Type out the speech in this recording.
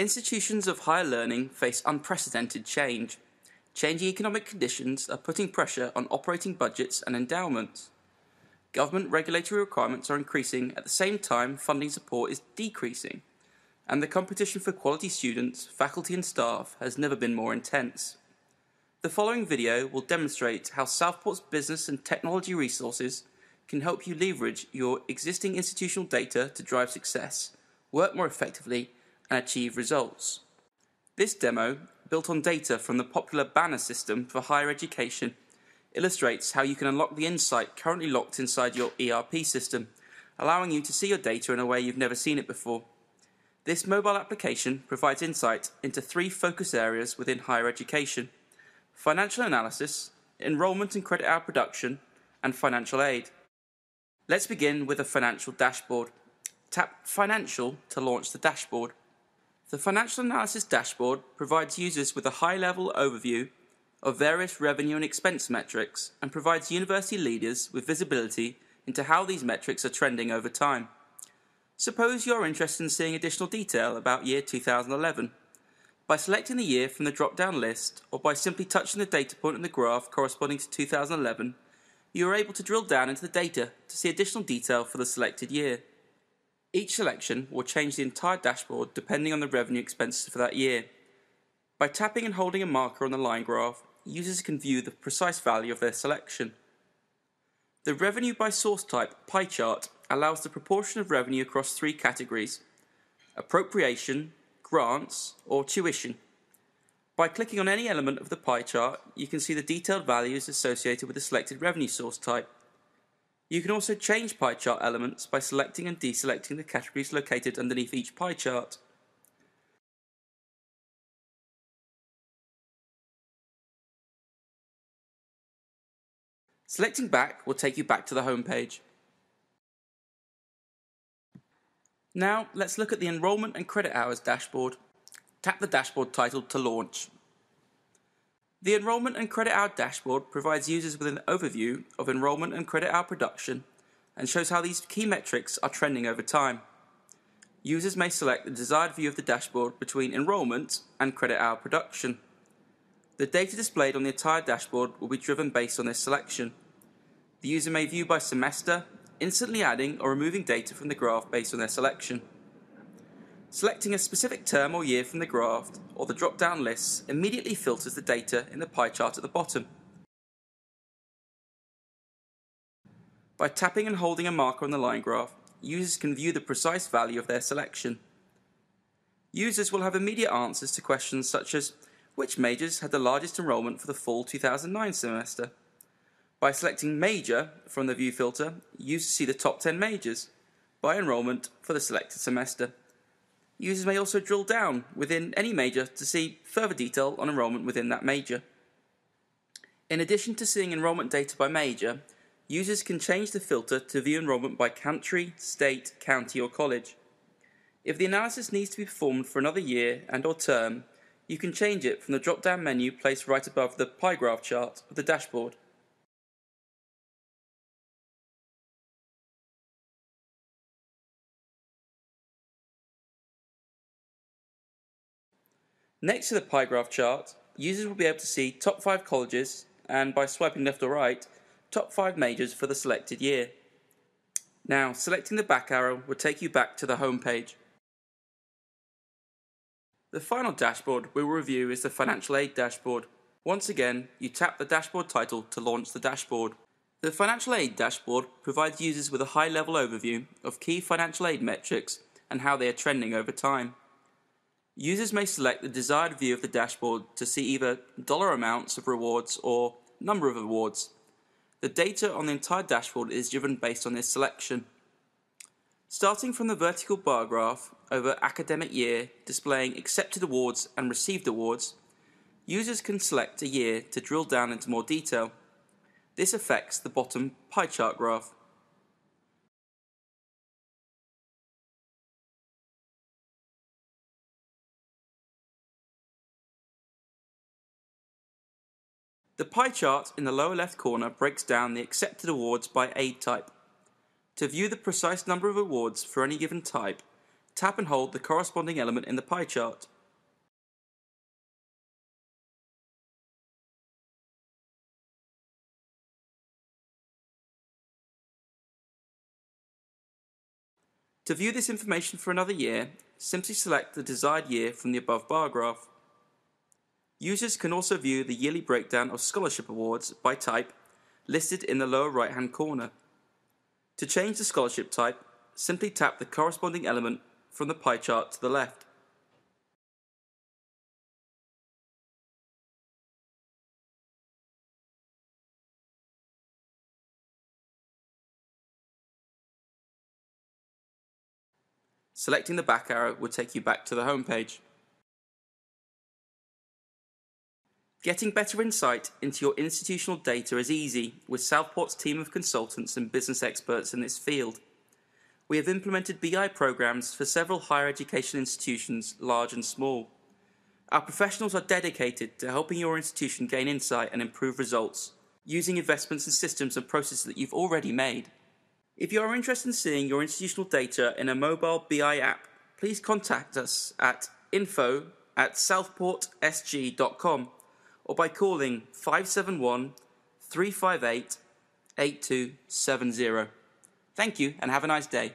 Institutions of higher learning face unprecedented change. Changing economic conditions are putting pressure on operating budgets and endowments. Government regulatory requirements are increasing at the same time funding support is decreasing, and the competition for quality students, faculty, and staff has never been more intense. The following video will demonstrate how Southport's business and technology resources can help you leverage your existing institutional data to drive success, work more effectively, and achieve results. This demo, built on data from the popular Banner system for higher education, illustrates how you can unlock the insight currently locked inside your ERP system, allowing you to see your data in a way you've never seen it before. This mobile application provides insight into three focus areas within higher education financial analysis, enrolment and credit hour production, and financial aid. Let's begin with a financial dashboard. Tap Financial to launch the dashboard. The Financial Analysis dashboard provides users with a high level overview of various revenue and expense metrics and provides university leaders with visibility into how these metrics are trending over time. Suppose you are interested in seeing additional detail about year 2011. By selecting the year from the drop down list, or by simply touching the data point in the graph corresponding to 2011, you are able to drill down into the data to see additional detail for the selected year. Each selection will change the entire dashboard depending on the revenue expenses for that year. By tapping and holding a marker on the line graph, users can view the precise value of their selection. The revenue by source type pie chart allows the proportion of revenue across three categories appropriation, grants, or tuition. By clicking on any element of the pie chart, you can see the detailed values associated with the selected revenue source type. You can also change pie chart elements by selecting and deselecting the categories located underneath each pie chart. Selecting back will take you back to the home page. Now, let's look at the Enrollment and Credit Hours dashboard. Tap the dashboard title to launch. The Enrollment and Credit Hour dashboard provides users with an overview of enrollment and credit hour production and shows how these key metrics are trending over time. Users may select the desired view of the dashboard between enrollment and credit hour production. The data displayed on the entire dashboard will be driven based on this selection. The user may view by semester, instantly adding or removing data from the graph based on their selection. Selecting a specific term or year from the graph or the drop down lists immediately filters the data in the pie chart at the bottom. By tapping and holding a marker on the line graph, users can view the precise value of their selection. Users will have immediate answers to questions such as which majors had the largest enrolment for the fall 2009 semester? By selecting Major from the View filter, users see the top 10 majors by enrolment for the selected semester. Users may also drill down within any major to see further detail on enrolment within that major. In addition to seeing enrolment data by major, users can change the filter to view enrolment by country, state, county, or college. If the analysis needs to be performed for another year and or term, you can change it from the drop-down menu placed right above the pie graph chart of the dashboard. Next to the pie graph chart, users will be able to see top 5 colleges and by swiping left or right, top 5 majors for the selected year. Now, selecting the back arrow will take you back to the home page. The final dashboard we will review is the Financial Aid dashboard. Once again, you tap the dashboard title to launch the dashboard. The Financial Aid dashboard provides users with a high level overview of key financial aid metrics and how they are trending over time. Users may select the desired view of the dashboard to see either dollar amounts of rewards or number of awards. The data on the entire dashboard is driven based on this selection. Starting from the vertical bar graph over academic year displaying accepted awards and received awards, users can select a year to drill down into more detail. This affects the bottom pie chart graph. The pie chart in the lower left corner breaks down the accepted awards by aid type. To view the precise number of awards for any given type, tap and hold the corresponding element in the pie chart. To view this information for another year, simply select the desired year from the above bar graph. Users can also view the yearly breakdown of scholarship awards by type listed in the lower right hand corner. To change the scholarship type, simply tap the corresponding element from the pie chart to the left. Selecting the back arrow will take you back to the home page. Getting better insight into your institutional data is easy with Southport's team of consultants and business experts in this field. We have implemented BI programs for several higher education institutions, large and small. Our professionals are dedicated to helping your institution gain insight and improve results using investments in systems and processes that you've already made. If you are interested in seeing your institutional data in a mobile BI app, please contact us at info at southportsg.com or by calling 571 358 8270. Thank you and have a nice day.